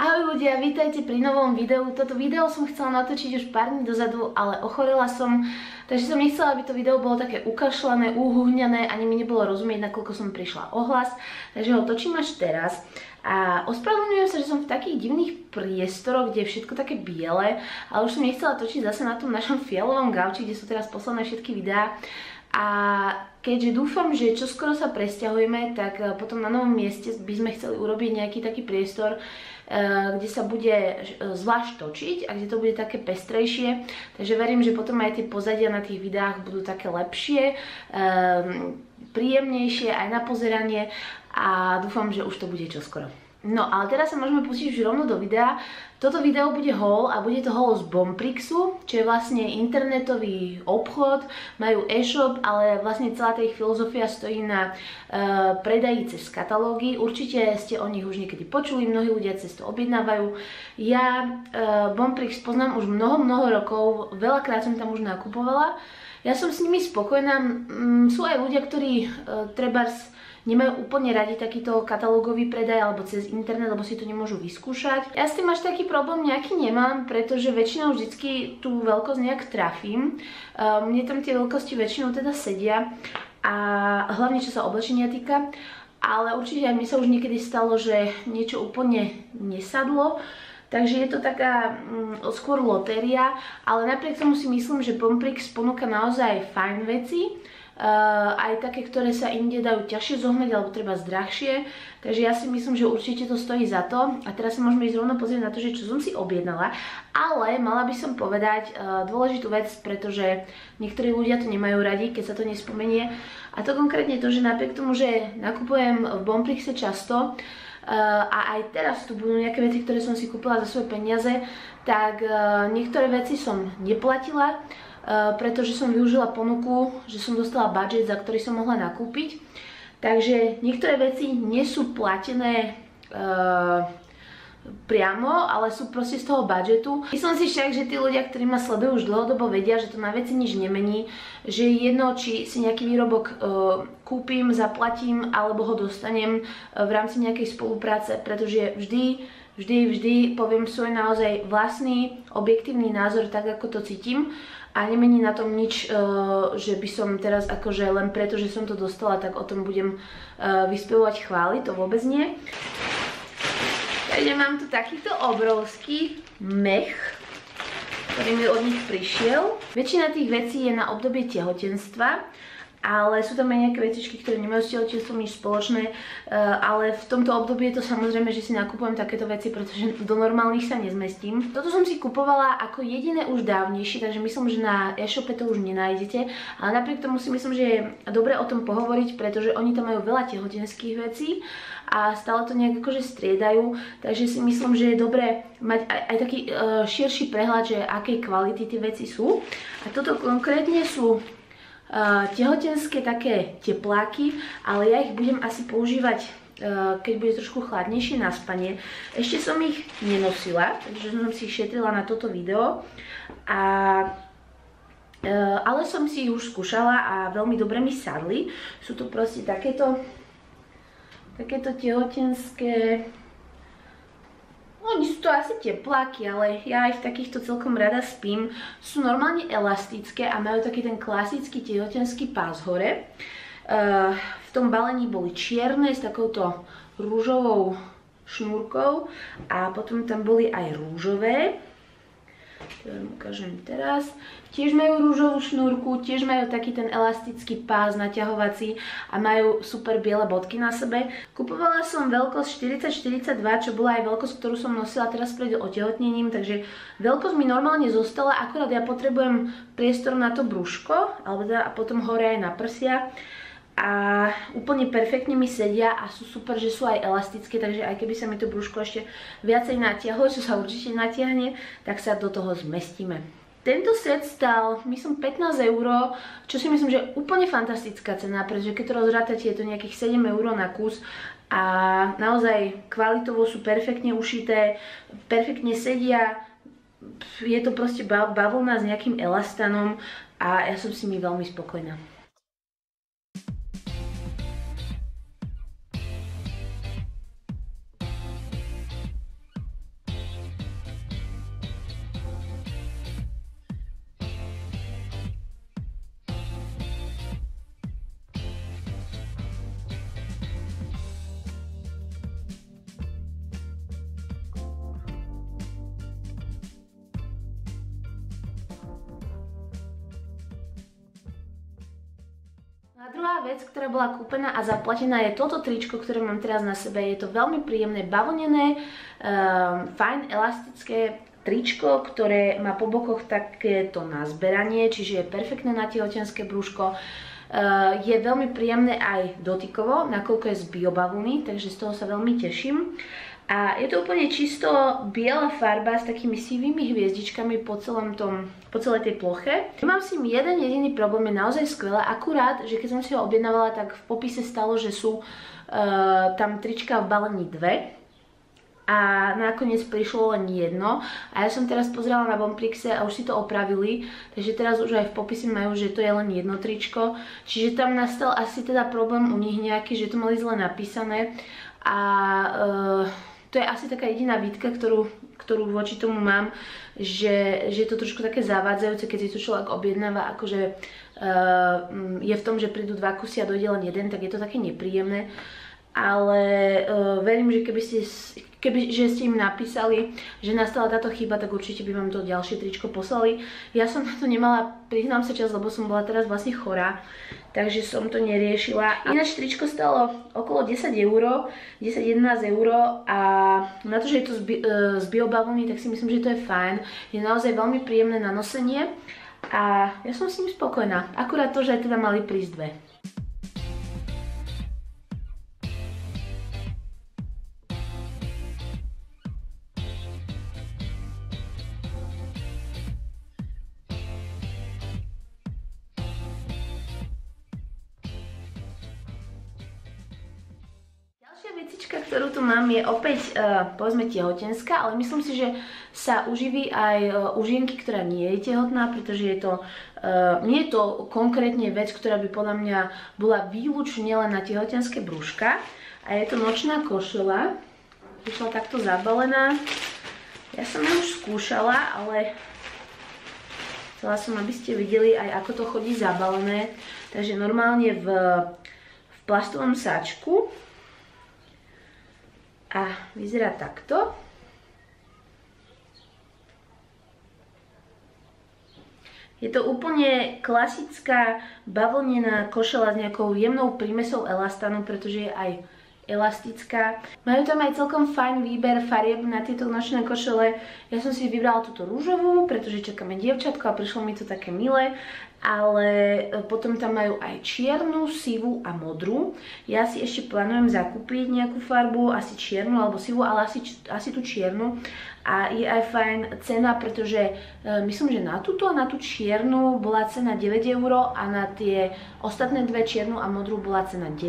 Ahoj ľudia, vítajte pri novom videu. Toto video som chcela natočiť už pár dní dozadu, ale ochorela som, takže som nechcela, aby to video bolo také ukašľané, uhuhňané, ani mi nebolo rozumieť, nakoľko som prišla ohlas, takže ho točím až teraz. A ospravedlňujem sa, že som v takých divných priestoroch, kde je všetko také biele, ale už som nechcela točiť zase na tom našom fialovom gauči, kde sú teraz posledné všetky videá. A keďže dúfam, že čoskoro sa presťahujeme, tak eh, potom na novom mieste by sme chceli urobiť nejaký taký priestor, kde sa bude eh, zvlášť točiť a kde to bude také pestrejšie. Takže verím, že potom aj tie pozadia na tých videách budú také lepšie, príjemnejšie aj na pozeranie a dúfam, že už to bude čoskoro. No, ale teraz sa môžeme pustiť už rovno do videa. Toto video bude haul a bude to haul z Bomprixu, čo je vlastne internetový obchod, majú e-shop, ale vlastne celá tá ich filozofia stojí na uh, predaji cez katalógy. Určite ste o nich už niekedy počuli, mnohí ľudia cez to objednávajú. Ja uh, Bomprix poznám už mnoho, mnoho rokov, veľakrát som tam už nakupovala. Ja som s nimi spokojná, mm, sú aj ľudia, ktorí uh, trebárs nemajú úplne radi takýto katalógový predaj alebo cez internet, lebo si to nemôžu vyskúšať. Ja s tým až taký problém nejaký nemám, pretože väčšinou vždycky tú veľkosť nejak trafím. Ehm, mne tam tie veľkosti väčšinou teda sedia a hlavne čo sa oblečenia týka. Ale určite aj mi sa už niekedy stalo, že niečo úplne nesadlo. Takže je to taká mm, skôr lotéria, ale napriek tomu si myslím, že Pomprix ponúka naozaj fajn veci. Uh, aj také, ktoré sa inde dajú ťažšie zohnať alebo treba zdrahšie. Takže ja si myslím, že určite to stojí za to. A teraz sa môžeme ísť rovno pozrieť na to, že čo som si objednala. Ale mala by som povedať uh, dôležitú vec, pretože niektorí ľudia to nemajú radi, keď sa to nespomenie. A to konkrétne to, že napriek tomu, že nakupujem v Bomprixe často, Uh, a aj teraz tu budú nejaké veci, ktoré som si kúpila za svoje peniaze, tak uh, niektoré veci som neplatila, Eh, pretože som využila ponuku, že som dostala budget, za ktorý som mohla nakúpiť. Takže niektoré veci nie sú platené uh, priamo, ale sú proste z toho budžetu. Myslím si však, že tí ľudia, ktorí ma sledujú už dlhodobo vedia, že to na veci nič nemení, že jedno, či si nejaký výrobok uh, kúpim, zaplatím alebo ho dostanem v rámci nejakej spolupráce, pretože vždy vždy, vždy poviem svoj naozaj vlastný, objektívny názor tak, ako to cítim a nemení na tom nič, e, že by som teraz akože len preto, že som to dostala, tak o tom budem e, vyspevovať chvály, to vôbec nie. Takže mám tu takýto obrovský mech, ktorý mi od nich prišiel. Väčšina tých vecí je na obdobie tehotenstva ale sú tam aj nejaké vecičky, ktoré nemajú s tehotenstvom nič spoločné, eh, ale v tomto období je to samozrejme, že si nakupujem takéto veci, pretože do normálnych sa nezmestím. Toto som si kupovala ako jediné už dávnejšie, takže myslím, že na e-shope to už nenájdete, ale napriek tomu si myslím, že je dobre o tom pohovoriť, pretože oni tam majú veľa tehotenských vecí a stále to nejak akože striedajú, takže si myslím, že je dobré mať aj, aj taký uh, širší prehľad, že akej kvality tie veci sú. A toto konkrétne sú tehotenské také tepláky, ale ja ich budem asi používať keď bude trošku chladnejšie na spanie. Ešte som ich nenosila, takže som si ich šetrila na toto video. A, ale som si ich už skúšala a veľmi dobre mi sadli. Sú to proste takéto, takéto tehotenské oni sú to asi tepláky, ale ja aj v takýchto celkom rada spím. Sú normálne elastické a majú taký ten klasický tehotenský pás hore. Uh, v tom balení boli čierne s takouto rúžovou šnúrkou a potom tam boli aj rúžové to vám ukážem teraz. Tiež majú rúžovú šnúrku, tiež majú taký ten elastický pás naťahovací a majú super biele bodky na sebe. Kupovala som veľkosť 40-42, čo bola aj veľkosť, ktorú som nosila teraz pred otehotnením, takže veľkosť mi normálne zostala, akorát ja potrebujem priestor na to brúško, alebo teda potom hore aj na prsia a úplne perfektne mi sedia a sú super, že sú aj elastické, takže aj keby sa mi to brúško ešte viacej natiahlo, čo sa určite natiahne, tak sa do toho zmestíme. Tento set stal, myslím, 15 eur, čo si myslím, že je úplne fantastická cena, pretože keď to rozrátate, je to nejakých 7 eur na kus a naozaj kvalitovo sú perfektne ušité, perfektne sedia, je to proste bavlna s nejakým elastanom a ja som si mi veľmi spokojná. A druhá vec, ktorá bola kúpená a zaplatená je toto tričko, ktoré mám teraz na sebe. Je to veľmi príjemné bavlnené, um, fajn elastické tričko, ktoré má po bokoch takéto nazberanie, čiže je perfektné na tehotenské brúško. Uh, je veľmi príjemné aj dotykovo, nakoľko je z biobavlny, takže z toho sa veľmi teším. A je to úplne čisto biela farba s takými sivými hviezdičkami po, celom tom, po celej tej ploche. Mám s ním jeden jediný problém, je naozaj skvelé, akurát, že keď som si ho objednávala, tak v popise stalo, že sú uh, tam trička v balení dve, a nakoniec prišlo len jedno. A ja som teraz pozerala na Bomprixe a už si to opravili, takže teraz už aj v popise majú, že to je len jedno tričko, čiže tam nastal asi teda problém u nich nejaký, že to mali zle napísané. A uh, to je asi taká jediná výtka, ktorú, ktorú voči tomu mám, že, že je to trošku také zavádzajúce, keď si to človek objednáva, akože uh, je v tom, že prídu dva kusy a dojde len jeden, tak je to také nepríjemné. Ale uh, verím, že keby ste, keby, že ste im napísali, že nastala táto chyba, tak určite by vám to ďalšie tričko poslali. Ja som na to nemala, priznám sa čas, lebo som bola teraz vlastne chorá, takže som to neriešila. Ináč tričko stalo okolo 10 eur, 10-11 eur a na to, že je to z, bi e, biobavlny, tak si myslím, že to je fajn. Je naozaj veľmi príjemné na nosenie a ja som s ním spokojná. Akurát to, že aj teda mali prísť dve. Vecička, ktorú tu mám, je opäť, uh, povedzme, tehotenská, ale myslím si, že sa uživí aj uh, u ktorá nie je tehotná, pretože je to, uh, nie je to konkrétne vec, ktorá by podľa mňa bola výlučne len na tehotenské brúška. A je to nočná košela, vyšla takto zabalená. Ja som ju už skúšala, ale chcela som, aby ste videli aj ako to chodí zabalené. Takže normálne v, v plastovom sáčku a vyzerá takto. Je to úplne klasická bavlnená košela s nejakou jemnou prímesou elastanu, pretože je aj elastická. Majú tam aj celkom fajn výber farieb na tieto nočné košele. Ja som si vybrala túto rúžovú, pretože čakáme dievčatko a prišlo mi to také milé ale e, potom tam majú aj čiernu, sivú a modrú. Ja si ešte plánujem zakúpiť nejakú farbu, asi čiernu alebo sivú, ale asi, asi tú čiernu. A je aj fajn cena, pretože e, myslím, že na túto na tú čiernu bola cena 9 eur a na tie ostatné dve čiernu a modrú bola cena 10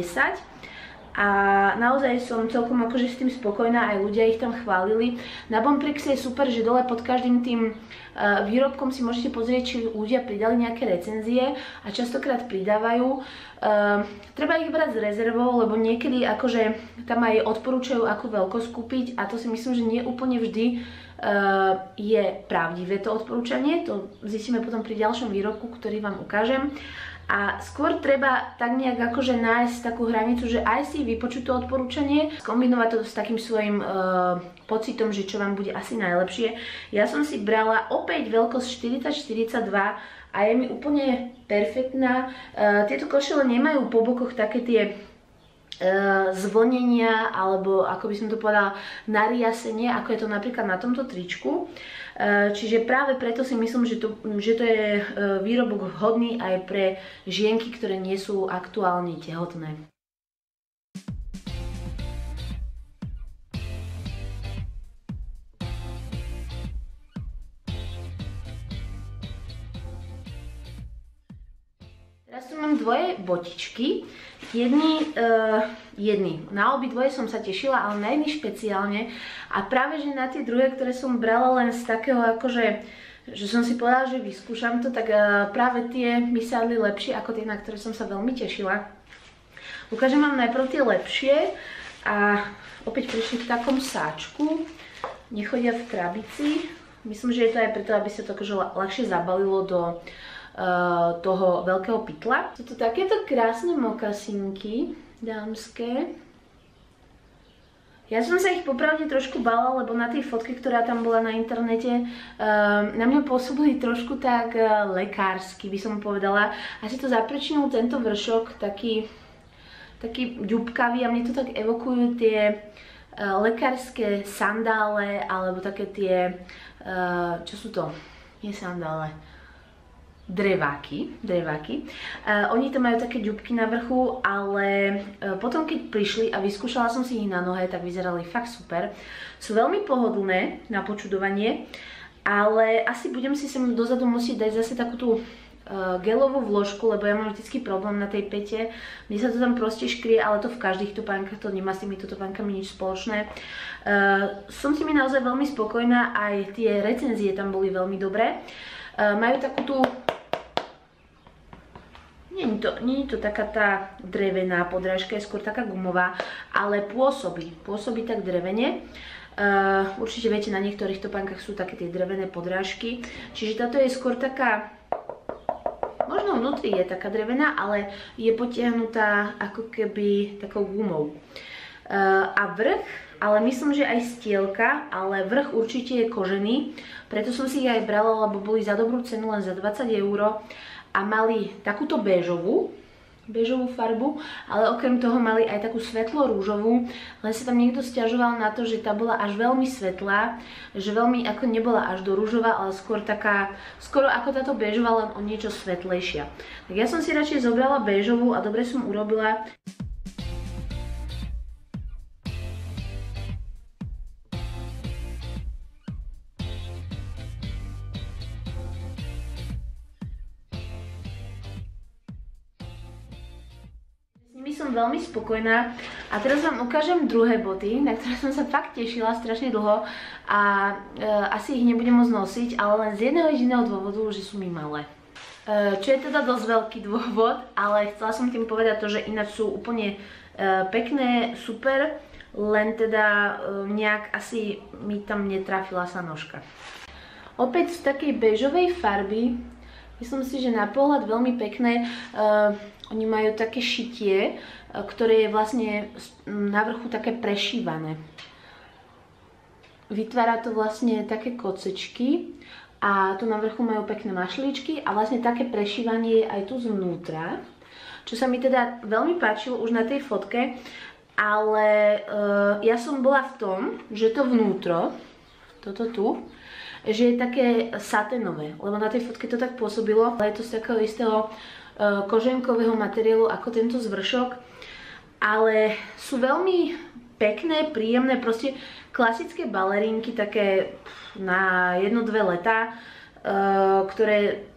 a naozaj som celkom akože s tým spokojná, aj ľudia ich tam chválili. Na Bomprixe je super, že dole pod každým tým uh, výrobkom si môžete pozrieť, či ľudia pridali nejaké recenzie a častokrát pridávajú. Uh, treba ich brať s rezervou, lebo niekedy akože tam aj odporúčajú, akú veľkosť kúpiť a to si myslím, že nie úplne vždy uh, je pravdivé to odporúčanie. To zistíme potom pri ďalšom výrobku, ktorý vám ukážem. A skôr treba tak nejak akože nájsť takú hranicu, že aj si vypočuť to odporúčanie, skombinovať to s takým svojim uh, pocitom, že čo vám bude asi najlepšie. Ja som si brala opäť veľkosť 40-42 a je mi úplne perfektná. Uh, tieto košele nemajú po bokoch také tie uh, zvlnenia alebo ako by som to povedala nariasenie, ako je to napríklad na tomto tričku. Eh, čiže práve preto si myslím, že to, že to je eh, výrobok vhodný aj pre žienky, ktoré nie sú aktuálne tehotné. Teraz tu mám dvoje botičky. Jedný, uh, jedný. Na dvoje som sa tešila, ale na jedný špeciálne. A práve, že na tie druhé, ktoré som brala len z takého akože že som si povedala, že vyskúšam to, tak uh, práve tie mi sadli lepšie ako tie, na ktoré som sa veľmi tešila. Ukážem vám najprv tie lepšie a opäť prišli v takom sáčku, nechodia v krabici. Myslím, že je to aj preto, aby sa to akože ľahšie zabalilo do Eh, toho veľkého pytla. Sú to takéto krásne mokasinky dámske. Ja som sa ich popravde trošku bala, lebo na tej fotke, ktorá tam bola na internete, uh, na mňa pôsobili trošku tak uh, lekársky, by som povedala. Asi to zaprečinul tento vršok, taký, taký ďubkavý a mne to tak evokujú tie lekárske sandále, alebo také tie, čo sú to? Nie sandále dreváky. dreváky. Uh, oni tam majú také ďubky na vrchu, ale uh, potom keď prišli a vyskúšala som si ich na nohe, tak vyzerali fakt super. Sú veľmi pohodlné na počudovanie, ale asi budem si sem dozadu musieť dať zase takú tú uh, gelovú vložku, lebo ja mám vždycky problém na tej pete. Mne sa to tam proste škrie, ale to v každých topánkach, to nemá s týmito topánkami nič spoločné. Uh, som si mi naozaj veľmi spokojná, aj tie recenzie tam boli veľmi dobré. Uh, majú takú tú je to, je to taká tá drevená podrážka, je skôr taká gumová, ale pôsobí, pôsobí tak drevene. Uh, určite viete, na niektorých topánkach sú také tie drevené podrážky, čiže táto je skôr taká, možno vnútri je taká drevená, ale je potiahnutá ako keby takou gumou. Uh, a vrch, ale myslím, že aj stielka, ale vrch určite je kožený, preto som si ich aj brala, lebo boli za dobrú cenu len za 20 eur a mali takúto béžovú, bežovú farbu, ale okrem toho mali aj takú svetlo rúžovú, len sa tam niekto stiažoval na to, že tá bola až veľmi svetlá, že veľmi ako nebola až do rúžová, ale skôr taká, skoro ako táto bežová, len o niečo svetlejšia. Tak ja som si radšej zobrala bežovú a dobre som urobila. Som veľmi spokojná. A teraz vám ukážem druhé boty, na ktoré som sa fakt tešila strašne dlho. A e, asi ich nebudem môcť nosiť, ale len z jedného jediného dôvodu, že sú mi malé. E, čo je teda dosť veľký dôvod, ale chcela som tým povedať to, že ináč sú úplne e, pekné, super, len teda e, nejak asi mi tam netrafila sa nožka. Opäť z takej bežovej farby, myslím si, že na pohľad veľmi pekné, e, oni majú také šitie, e, ktoré je vlastne na vrchu také prešívané. Vytvára to vlastne také kocečky a tu na vrchu majú pekné mašličky a vlastne také prešívanie je aj tu zvnútra. Čo sa mi teda veľmi páčilo už na tej fotke, ale uh, ja som bola v tom, že to vnútro, toto tu, že je také saténové, lebo na tej fotke to tak pôsobilo, ale je to z takého istého koženkového materiálu ako tento zvršok, ale sú veľmi pekné, príjemné, proste klasické balerínky, také na jedno, dve leta, e, ktoré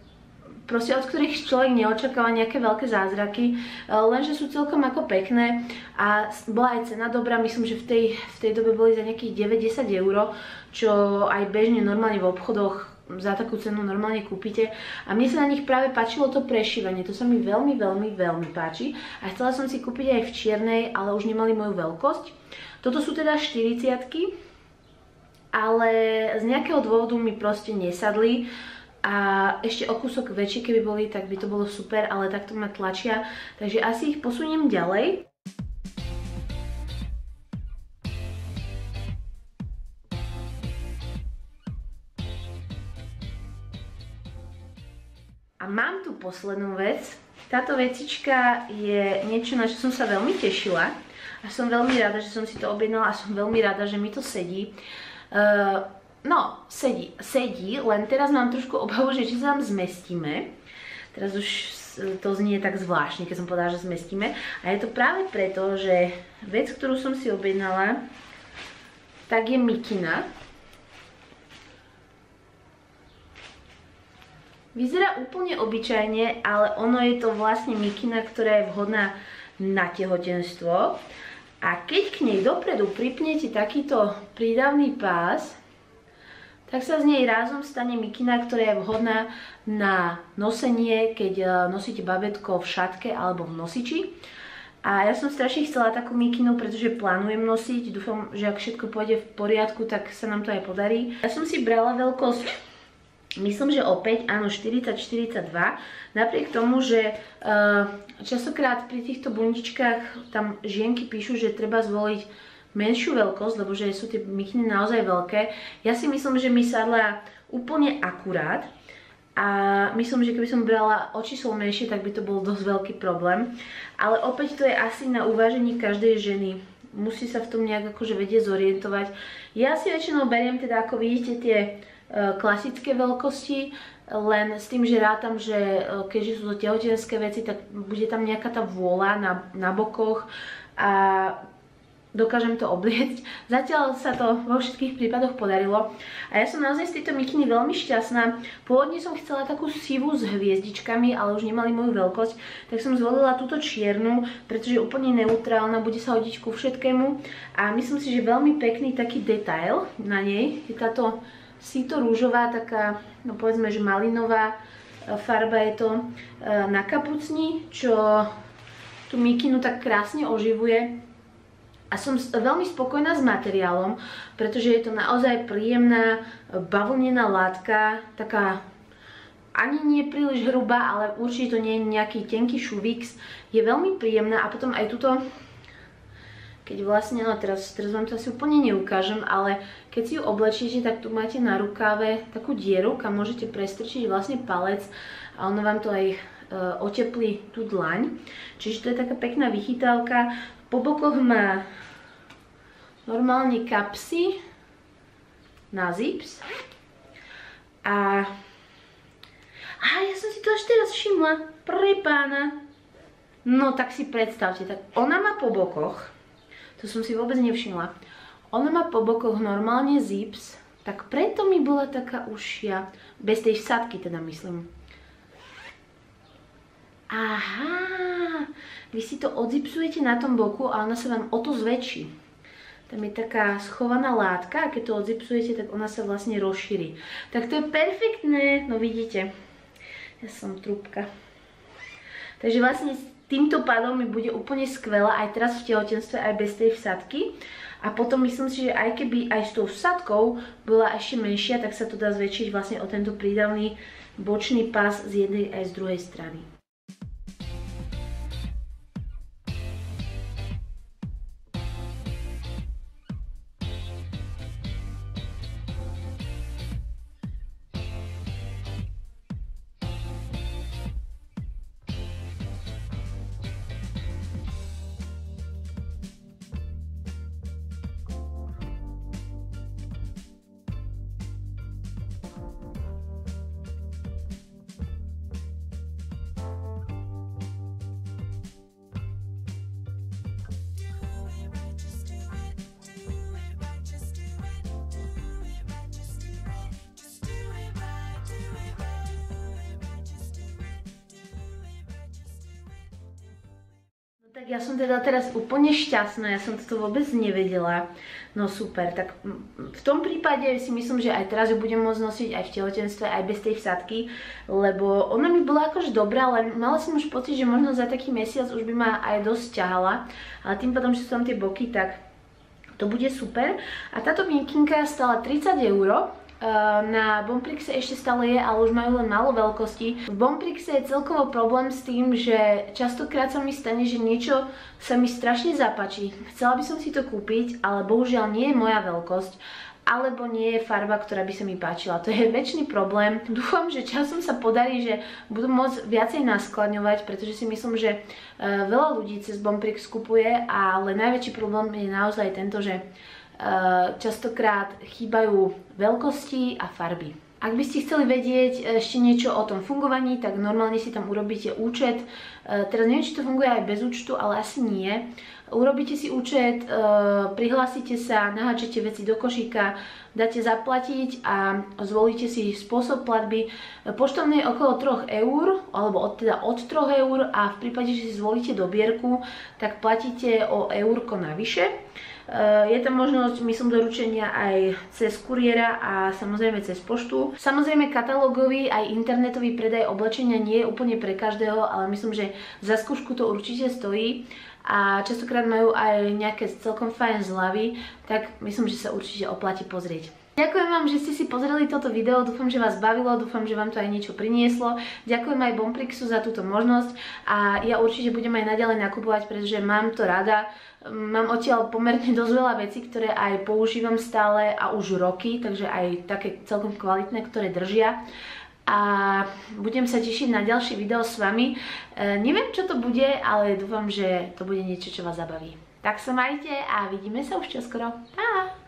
proste od ktorých človek neočakáva nejaké veľké zázraky, e, lenže sú celkom ako pekné a bola aj cena dobrá, myslím, že v tej, v tej dobe boli za nejakých 90 eur, čo aj bežne normálne v obchodoch za takú cenu normálne kúpite. A mne sa na nich práve páčilo to prešívanie, to sa mi veľmi, veľmi, veľmi páči. A chcela som si kúpiť aj v čiernej, ale už nemali moju veľkosť. Toto sú teda 40 ale z nejakého dôvodu mi proste nesadli a ešte o kúsok väčšie keby boli, tak by to bolo super, ale takto ma tlačia, takže asi ich posuniem ďalej. A mám tu poslednú vec. Táto vecička je niečo, na čo som sa veľmi tešila. A som veľmi rada, že som si to objednala a som veľmi rada, že mi to sedí. Uh, no, sedí, sedí, len teraz mám trošku obavu, že či sa tam zmestíme. Teraz už to znie tak zvláštne, keď som povedala, že zmestíme. A je to práve preto, že vec, ktorú som si objednala, tak je mikina. Vyzerá úplne obyčajne, ale ono je to vlastne mikina, ktorá je vhodná na tehotenstvo. A keď k nej dopredu pripnete takýto prídavný pás, tak sa z nej rázom stane mikina, ktorá je vhodná na nosenie, keď e, nosíte babetko v šatke alebo v nosiči. A ja som strašne chcela takú mikinu, pretože plánujem nosiť. Dúfam, že ak všetko pôjde v poriadku, tak sa nám to aj podarí. Ja som si brala veľkosť Myslím, že opäť áno 40-42, napriek tomu, že uh, častokrát pri týchto bundičkách tam žienky píšu, že treba zvoliť menšiu veľkosť, lebo že sú tie mikiny naozaj veľké. Ja si myslím, že mi sadla úplne akurát. A myslím, že keby som brala o číslo menšie, tak by to bol dosť veľký problém. Ale opäť to je asi na uvážení každej ženy. Musí sa v tom nejak akože vedieť zorientovať. Ja si väčšinou beriem teda, ako vidíte, tie klasické veľkosti, len s tým, že rátam, že e, keďže sú to tehotenské veci, tak bude tam nejaká tá vôľa na, na bokoch a dokážem to obliecť. Zatiaľ sa to vo všetkých prípadoch podarilo. A ja som naozaj z tejto mikiny veľmi šťastná. Pôvodne som chcela takú sivú s hviezdičkami, ale už nemali moju veľkosť, tak som zvolila túto čiernu, pretože je úplne neutrálna, bude sa hodiť ku všetkému. A myslím si, že veľmi pekný taký detail na nej. Je táto síto rúžová, taká, no povedzme, že malinová e, farba je to e, na kapucni, čo tú mikinu tak krásne oživuje a som veľmi spokojná s materiálom, pretože je to naozaj príjemná bavlnená látka, taká ani nie príliš hrubá, ale určite to nie je nejaký tenký šuvix. Je veľmi príjemná a potom aj tuto, keď vlastne, no teraz, teraz vám to asi úplne neukážem, ale keď si ju oblečíte, tak tu máte na rukáve takú dieru, kam môžete prestrčiť vlastne palec a ono vám to aj e, oteplí tú dlaň. Čiže to je taká pekná vychytávka. Po bokoch má normálne kapsy na zips. A... Aha, ja som si to až teraz všimla. Pre pána. No tak si predstavte, tak ona má po bokoch, to som si vôbec nevšimla, ona má po bokoch normálne zips, tak preto mi bola taká ušia, bez tej vsadky teda myslím. Aha, vy si to odzipsujete na tom boku a ona sa vám o to zväčší. Tam je taká schovaná látka a keď to odzipsujete, tak ona sa vlastne rozšíri. Tak to je perfektné, no vidíte. Ja som trúbka. Takže vlastne týmto pádom mi bude úplne skvelá aj teraz v tehotenstve, aj bez tej vsadky. A potom myslím si, že aj keby aj s tou vsadkou bola ešte menšia, tak sa to dá zväčšiť vlastne o tento prídavný bočný pás z jednej aj z druhej strany. Ja som teda teraz úplne šťastná, ja som toto vôbec nevedela. No super, tak v tom prípade si myslím, že aj teraz ju budem môcť nosiť aj v tehotenstve, aj bez tej vsadky, lebo ona mi bola akož dobrá, ale mala som už pocit, že možno za taký mesiac už by ma aj dosť ťahala, ale tým pádom, že sú tam tie boky, tak to bude super. A táto mienkinka stala 30 eur, na Bomprixe ešte stále je, ale už majú len málo veľkosti. V Bomprixe je celkovo problém s tým, že častokrát sa mi stane, že niečo sa mi strašne zapáči. Chcela by som si to kúpiť, ale bohužiaľ nie je moja veľkosť alebo nie je farba, ktorá by sa mi páčila. To je väčší problém. Dúfam, že časom sa podarí, že budú môcť viacej naskladňovať, pretože si myslím, že ehm, veľa ľudí cez Bomprix kupuje, ale najväčší problém je naozaj tento, že Eh, častokrát chýbajú veľkosti a farby. Ak by ste chceli vedieť ešte niečo o tom fungovaní, tak normálne si tam urobíte účet. Eh, teraz neviem, či to funguje aj bez účtu, ale asi nie. Urobíte si účet, eh, prihlásite sa, naháčete veci do košíka, dáte zaplatiť a zvolíte si spôsob platby. Poštovné je okolo 3 eur, alebo od, teda od 3 eur a v prípade, že si zvolíte dobierku, tak platíte o eurko navyše. Eh, je tam možnosť, myslím, doručenia aj cez kuriéra a samozrejme cez poštu. Samozrejme katalógový aj internetový predaj oblečenia nie je úplne pre každého, ale myslím, že za skúšku to určite stojí a častokrát majú aj nejaké celkom fajn zľavy, tak myslím, že sa určite oplatí pozrieť. Ďakujem vám, že ste si pozreli toto video, dúfam, že vás bavilo, dúfam, že vám to aj niečo prinieslo. Ďakujem aj Bomprixu za túto možnosť a ja určite budem aj naďalej nakupovať, pretože mám to rada. Mám odtiaľ pomerne dosť veľa vecí, ktoré aj používam stále a už roky, takže aj také celkom kvalitné, ktoré držia a budem sa tešiť na ďalšie video s vami. E, neviem, čo to bude, ale dúfam, že to bude niečo, čo vás zabaví. Tak sa majte a vidíme sa už čoskoro. Pa!